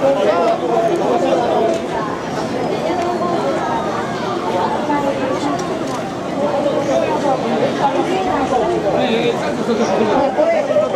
여기 딱 붙어서